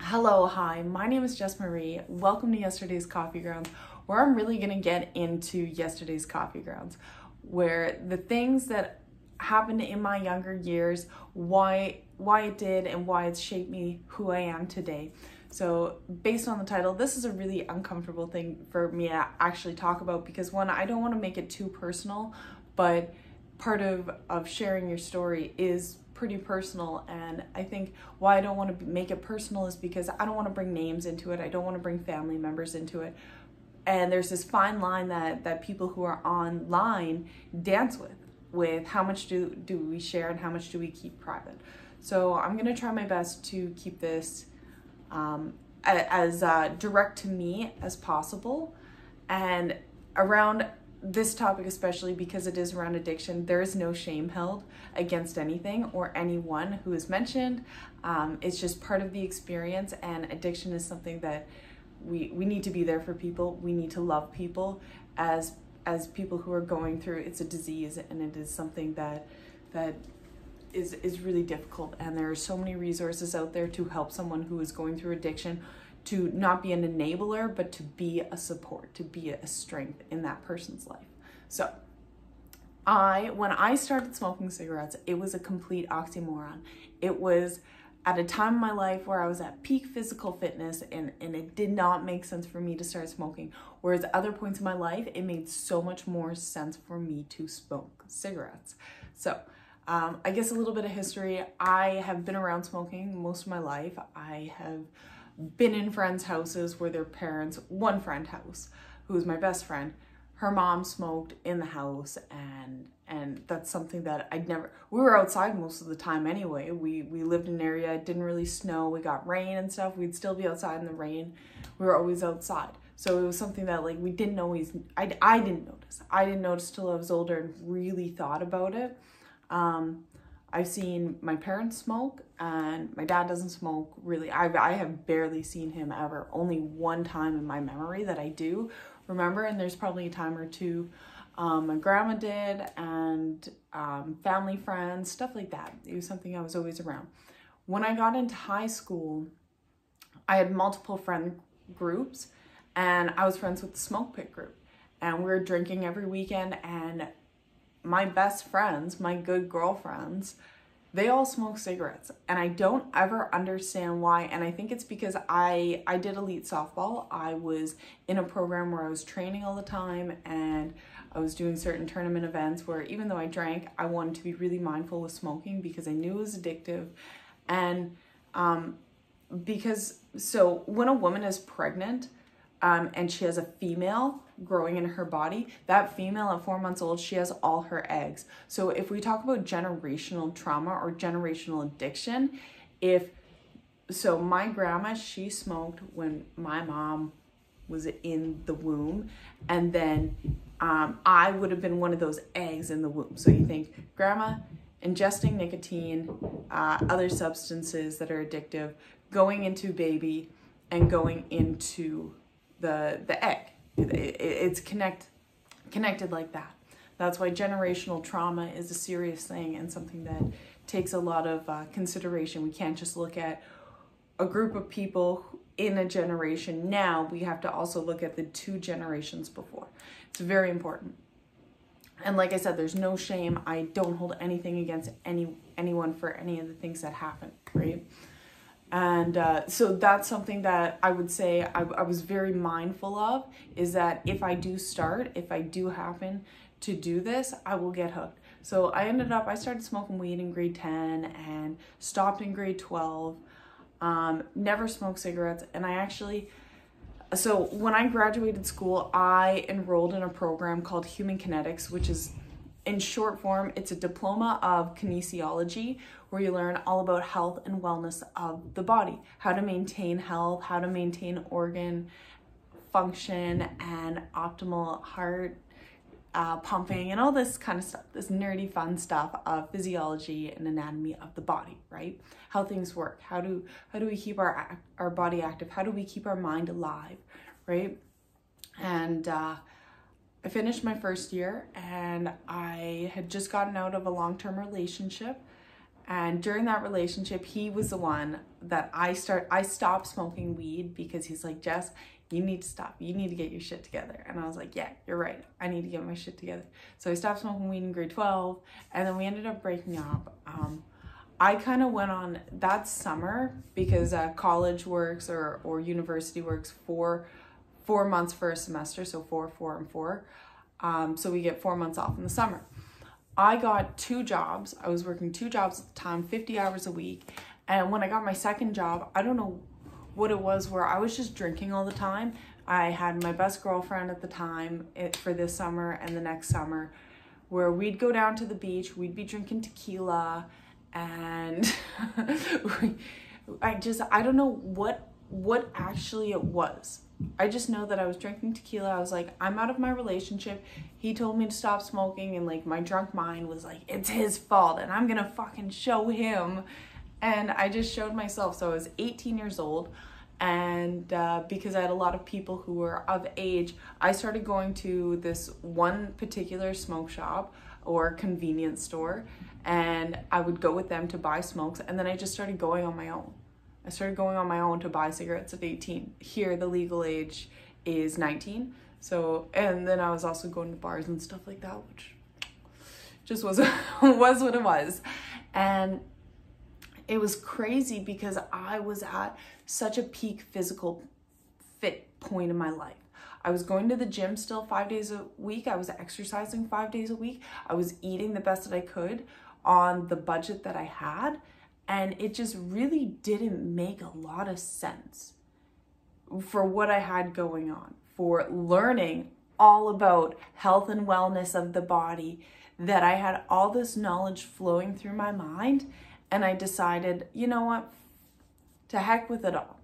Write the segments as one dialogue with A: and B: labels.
A: Hello, hi, my name is Jess Marie. Welcome to yesterday's Coffee Grounds, where I'm really to get into yesterday's Coffee Grounds, where the things that happened in my younger years, why why it did and why it's shaped me who I am today. So, based on the title, this is a really uncomfortable thing for me to actually talk about because one, I don't want to make it too personal, but part of of sharing your story is pretty personal and i think why i don't want to make it personal is because i don't want to bring names into it i don't want to bring family members into it. And there's this fine line that that people who are online dance with with how much do do we share and how much do we keep private. So i'm going to try my best to keep this um, as uh, direct to me as possible. And around this topic especially because it is around addiction there is no shame held against anything or anyone who is mentioned. Um, it's just part of the experience and addiction is something that we we need to be there for people. We need to love people as as people who are going through it's a disease and it is something that that is is really difficult. And there are so many resources out there to help someone who is going through addiction to not be an enabler, but to be a support, to be a strength in that person's life. So, I, when I started smoking cigarettes, it was a complete oxymoron. It was at a time in my life where I was at peak physical fitness and, and it did not make sense for me to start smoking. Whereas other points in my life, it made so much more sense for me to smoke cigarettes. So, um, I guess a little bit of history. I have been around smoking most of my life. I have been in friends' houses where their parents, one friend house, who was my best friend, her mom smoked in the house and and that's something that I'd never we were outside most of the time anyway. We we lived in an area, it didn't really snow, we got rain and stuff. We'd still be outside in the rain. We were always outside. So it was something that like we didn't always I, I didn't notice. I didn't notice till I was older and really thought about it. Um, I've seen my parents smoke and my dad doesn't smoke really. I've, I have barely seen him ever. Only one time in my memory that I do remember. And there's probably a time or two um, my grandma did and um, family friends, stuff like that. It was something I was always around. When I got into high school, I had multiple friend groups and I was friends with the smoke pit group. And we were drinking every weekend and my best friends, my good girlfriends, they all smoke cigarettes. And I don't ever understand why. And I think it's because I I did elite softball. I was in a program where I was training all the time and I was doing certain tournament events where even though I drank, I wanted to be really mindful with smoking because I knew it was addictive. And um because so when a woman is pregnant um, and she has a female growing in her body, that female at four months old, she has all her eggs. So if we talk about generational trauma or generational addiction, if so, my grandma, she smoked when my mom was in the womb, and then um, I would have been one of those eggs in the womb. So you think, grandma ingesting nicotine, uh, other substances that are addictive, going into baby, and going into the the egg. It, it, it's connect connected like that. That's why generational trauma is a serious thing and something that takes a lot of uh, consideration. We can't just look at a group of people in a generation now. We have to also look at the two generations before. It's very important. And like I said, there's no shame. I don't hold anything against any anyone for any of the things that happen, right? And uh, so that's something that i would say I, I, was very mindful of is that if i do start if i do happen to do this i will get hooked. So i ended up i started smoking weed in grade 10 and stopped in grade 12 um, never smoked cigarettes. And i actually so when i graduated school i enrolled in a program called human kinetics which is in short form, it's a diploma of kinesiology where you learn all about health and wellness of the body, how to maintain health, how to maintain organ function and optimal heart uh, pumping and all this kind of stuff, this nerdy fun stuff of physiology and anatomy of the body, right? How things work, how do how do we keep our our body active, how do we keep our mind alive, right? And uh, I finished my first year and I had just gotten out of a long term relationship. And during that relationship, he was the one that I start I stopped smoking weed because he's like, Jess, you need to stop. You need to get your shit together. And I was like, yeah, you're right. I need to get my shit together. So I stopped smoking weed in grade 12 and then we ended up breaking up. Um, I kind of went on that summer because uh, college works or, or university works for four months for a semester. So four, four, and four. Um, so we get four months off in the summer. I got two jobs. I was working two jobs at the time, 50 hours a week. And when I got my second job, I don't know what it was where I was just drinking all the time. I had my best girlfriend at the time it, for this summer and the next summer where we'd go down to the beach, we'd be drinking tequila and I just I don't know what what actually it was. I just know that I was drinking tequila. I was like, I'm out of my relationship. He told me to stop smoking, and like my drunk mind was like, it's his fault, and I'm gonna fucking show him. And I just showed myself. So I was 18 years old, and uh, because I had a lot of people who were of age, I started going to this one particular smoke shop or convenience store, and I would go with them to buy smokes, and then I just started going on my own. I started going on my own to buy cigarettes at 18. Here, the legal age is 19. So, and then I was also going to bars and stuff like that, which just was was what it was. And it was crazy because I was at such a peak physical fit point in my life. I was going to the gym still five days a week. I was exercising five days a week. I was eating the best that I could on the budget that I had. And it just really didn't make a lot of sense for what I had going on, for learning all about health and wellness of the body, that I had all this knowledge flowing through my mind. And I decided, you know what, to heck with it all.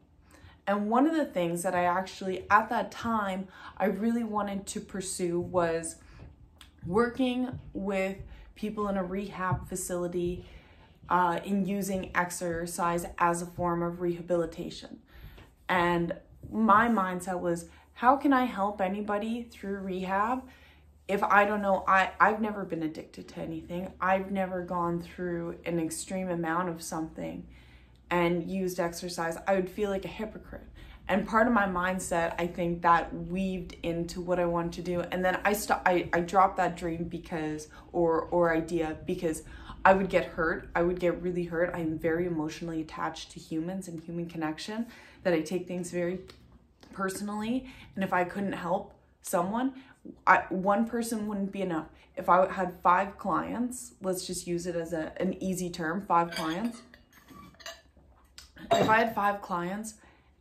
A: And one of the things that I actually, at that time, I really wanted to pursue was working with people in a rehab facility uh, in using exercise as a form of rehabilitation. And my mindset was, how can I help anybody through rehab if I don't know? I, I've never been addicted to anything, I've never gone through an extreme amount of something and used exercise. I would feel like a hypocrite. And part of my mindset, I think that weaved into what I wanted to do. And then I st- I, I dropped that dream because, or, or idea because I would get hurt. I would get really hurt. I'm very emotionally attached to humans and human connection, that I take things very personally. And if I couldn't help someone, I, one person wouldn't be enough. If I had five clients, let's just use it as a, an easy term, five clients. If I had five clients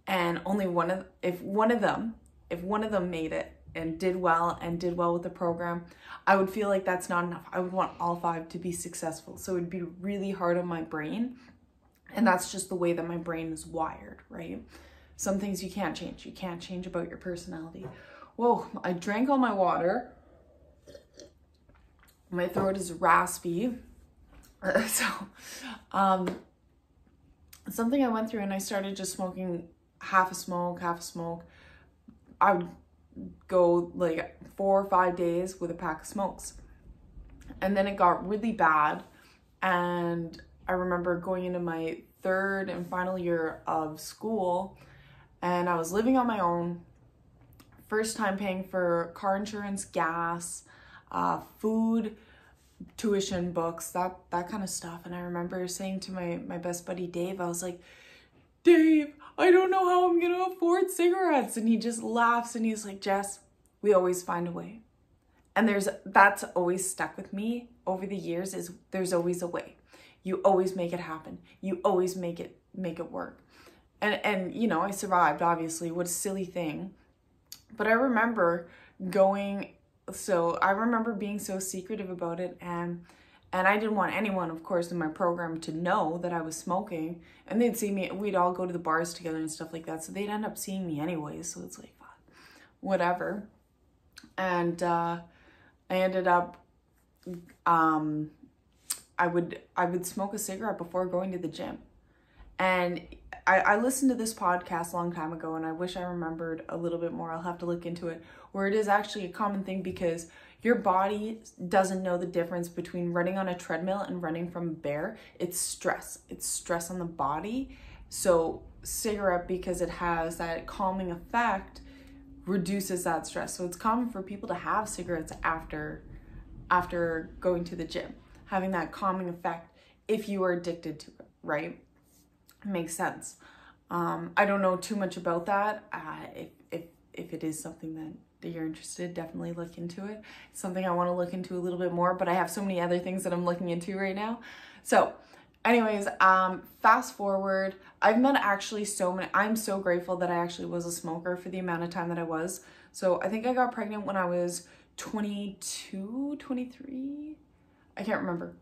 A: and only one of, if one of them, if one of them made it and did well and did well with the program, I would feel like that's not enough. I would want all five to be successful. So it would be really hard on my brain. And that's just the way that my brain is wired, right? Some things you can't change. You can't change about your personality. Whoa, I drank all my water. My throat is raspy. so, um, something I went through and I started just smoking half a smoke, half a smoke. I would go like four or five days with a pack of smokes. And then it got really bad. And I remember going into my third and final year of school and I was living on my own. First time paying for car insurance, gas, uh, food, tuition, books, that that kind of stuff. And I remember saying to my my best buddy Dave, I was like, Dave, I don't know how I'm gonna afford cigarettes. And he just laughs and he's like, Jess, we always find a way. And there's that's always stuck with me over the years is there's always a way. You always make it happen. You always make it make it work. And and you know, I survived, obviously. What a silly thing. But I remember going so I remember being so secretive about it and and I didn't want anyone, of course, in my program to know that I was smoking. And they'd see me, we'd all go to the bars together and stuff like that. So they'd end up seeing me anyways. So it's like, whatever. And uh, I ended up, um, I would I would smoke a cigarette before going to the gym. And I, I listened to this podcast a long time ago and I wish I remembered a little bit more. I'll have to look into it, where it is actually a common thing because your body doesn't know the difference between running on a treadmill and running from a bear. It's stress. It's stress on the body. So cigarette because it has that calming effect reduces that stress. So it's common for people to have cigarettes after after going to the gym, having that calming effect if you are addicted to it, right? Makes sense. Um, I don't know too much about that. Uh, if, if, if it is something that, that you're interested, definitely look into it. It's something I want to look into a little bit more, but I have so many other things that I'm looking into right now. So anyways, um, fast forward, I've met actually so many, I'm so grateful that I actually was a smoker for the amount of time that I was. So I think I got pregnant when I was 22, 23, I can't remember.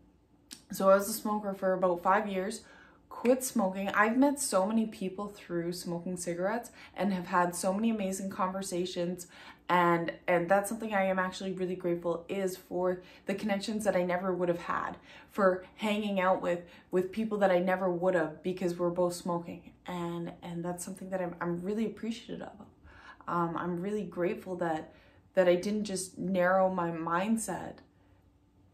A: So I was a smoker for about five years, quit smoking. I've met so many people through smoking cigarettes and have had so many amazing conversations and and that's something I am actually really grateful is for the connections that I never would have had for hanging out with with people that I never would have because we're both smoking and and that's something that I'm, I'm really appreciative of um, I'm really grateful that that I didn't just narrow my mindset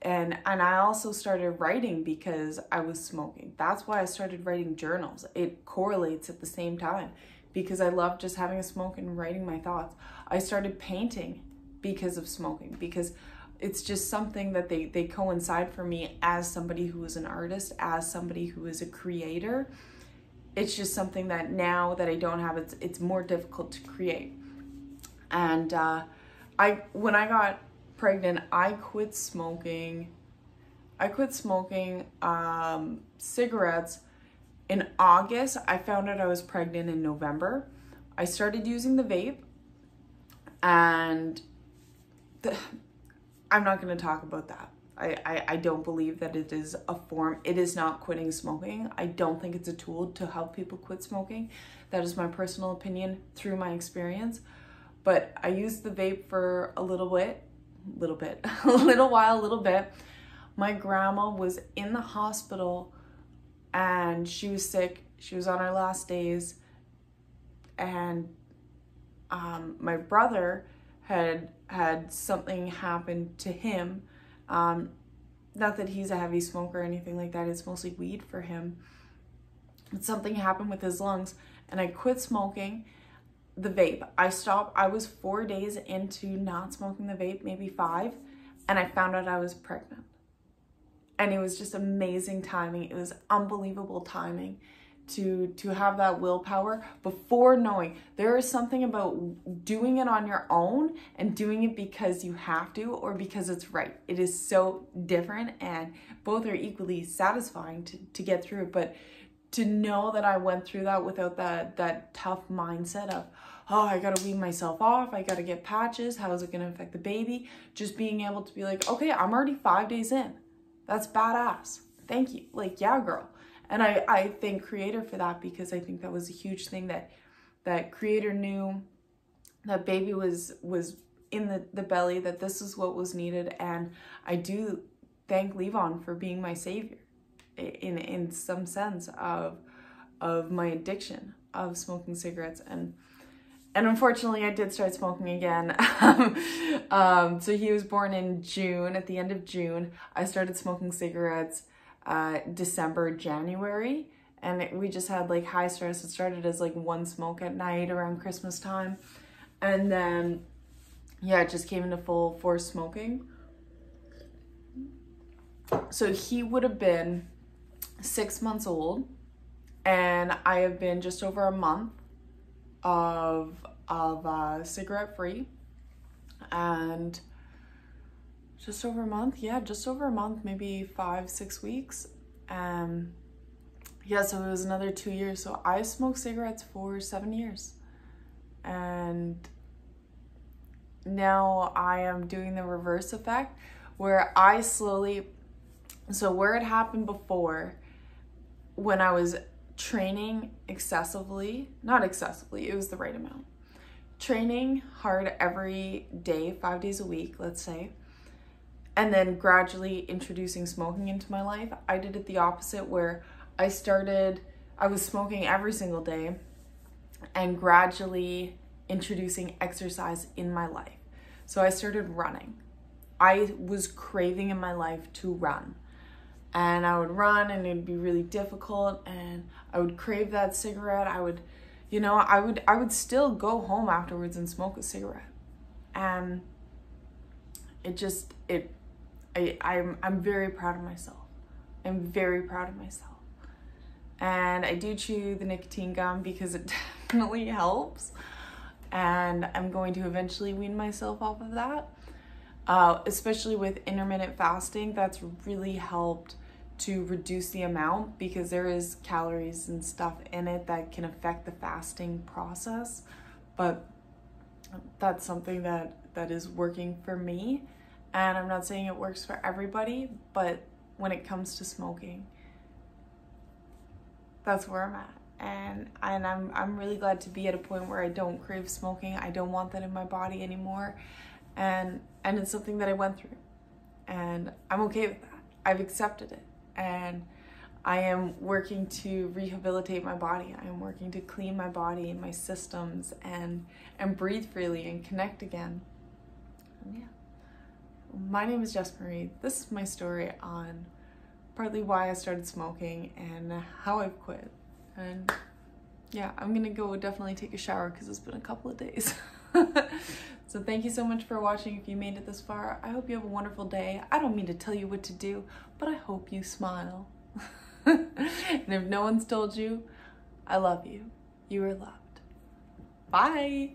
A: and and I also started writing because I was smoking. That's why I started writing journals. It correlates at the same time because I love just having a smoke and writing my thoughts. I started painting because of smoking because it's just something that they they coincide for me as somebody who is an artist, as somebody who is a creator. It's just something that now that I don't have it's it's more difficult to create. And uh I when I got pregnant, I quit smoking. I quit smoking um, cigarettes in August. I found out I was pregnant in November. I started using the vape, and the, I'm not going to talk about that. I, I, I don't believe that it is a form. It is not quitting smoking. I don't think it's a tool to help people quit smoking. That is my personal opinion through my experience. But I used the vape for a little bit little bit, a little while, a little bit. My grandma was in the hospital and she was sick. She was on her last days. And um, my brother had had something happen to him. Um, not that he's a heavy smoker or anything like that, it's mostly weed for him. But something happened with his lungs, and I quit smoking the vape. I stopped, I was four days into not smoking the vape, maybe five, and I found out I was pregnant. And it was just amazing timing. It was unbelievable timing to to have that willpower before knowing there is something about doing it on your own and doing it because you have to or because it's right it is so different and both are equally satisfying to, to get through but to know that i went through that without that that tough mindset of oh, I gotta wean myself off, I gotta get patches, how is it gonna affect the baby? Just being able to be like, okay, I'm already five days in. That's badass. Thank you. Like, yeah, girl. And I, I thank creator for that because I think that was a huge thing that that creator knew that baby was was in the, the belly, that this is what was needed. And I do thank Levon for being my savior in in some sense of of my addiction of smoking cigarettes and and unfortunately I did start smoking again. um, so he was born in June, at the end of June. I started smoking cigarettes uh, December, January. And it, we just had like high stress. It started as like one smoke at night around Christmas time. And then, yeah, it just came into full force smoking. So he would have been six months old. And I have been just over a month of of uh, cigarette free. And just over a month yeah just over a month maybe five six weeks. Um yeah so it was another two years. So i smoked cigarettes for seven years. And now i am doing the reverse effect where i slowly so where it happened before when i was training excessively, not excessively, it was the right amount. Training hard every day, five days a week, let's say, and then gradually introducing smoking into my life. I did it the opposite where I started I was smoking every single day and gradually introducing exercise in my life. So I started running. I was craving in my life to run. And I would run and it'd be really difficult and I would crave that cigarette. I would you know, I would I would still go home afterwards and smoke a cigarette. And it just it I I'm I'm very proud of myself. I'm very proud of myself. And I do chew the nicotine gum because it definitely helps. And I'm going to eventually wean myself off of that. Uh, especially with intermittent fasting, that's really helped to reduce the amount because there is calories and stuff in it that can affect the fasting process. But that's something that that is working for me. And I'm not saying it works for everybody but when it comes to smoking that's where I'm at. And and I'm I'm really glad to be at a point where I don't crave smoking. I don't want that in my body anymore. And and it's something that I went through. And I'm okay with that. I've accepted it and I am working to rehabilitate my body. I am working to clean my body and my systems and and breathe freely and connect again. And yeah. My name is Jess Marie. This is my story on partly why I started smoking and how I've quit. And yeah, I'm gonna go definitely take a shower because it's been a couple of days. so thank you so much for watching if you made it this far. I hope you have a wonderful day. I don't mean to tell you what to do, but I hope you smile. and if no one's told you, I love you. You are loved. Bye.